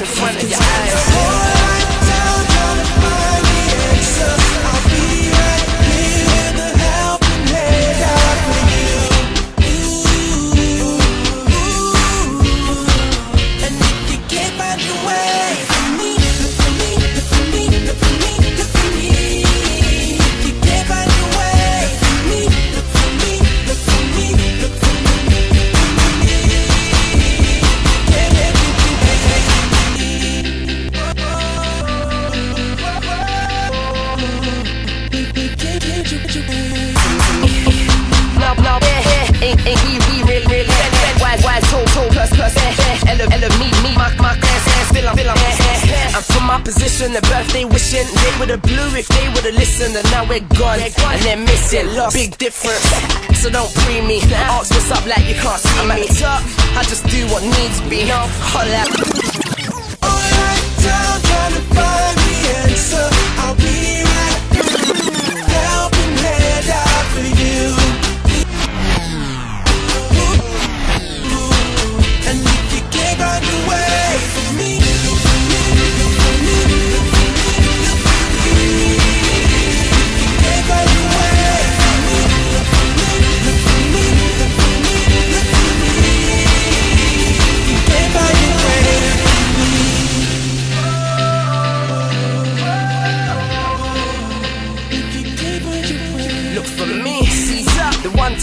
in front of your eh, eh, ain't he, he really, really wise, wise, toe, toe, plus, plus, eh, eh, ele, ele, me, me, my, my class, eh, still I'm, still I'm, eh, eh, eh. I'm from my position, the birthday wishing they would've blew if they would've listened, and now we're gone, and they're missing, lost, big difference. So don't pre me, ask what's up like you can't see I'm at the top, I just do what needs be, holla. Look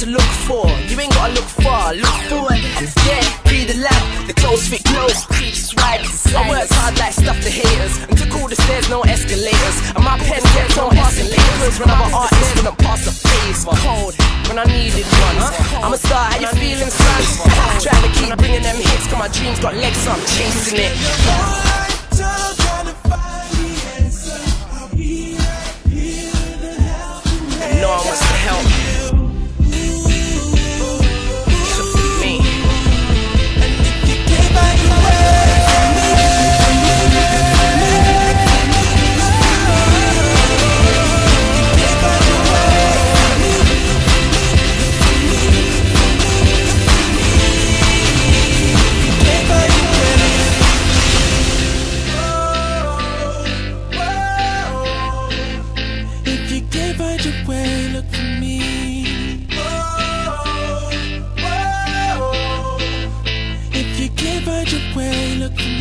to look for. You ain't gotta look far, look forward. There, pre the lab, the clothes fit close, creeps right. I worked hard like stuff the haters, and took all the stairs, no escalators. And my pen gets no escalators. When I'm an artist, when I'm past phase, cold when I needed one. I'm a star, how you feeling, son? Trying to keep bringing them hits, cause my dreams got legs, so I'm chasing it. Look.